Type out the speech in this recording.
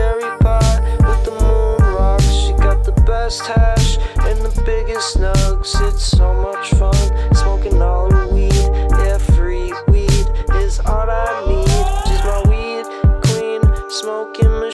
cherry pie with the moon rocks. She got the best hash and the biggest nugs. It's so much fun smoking all her weed. Yeah, free weed is all I need.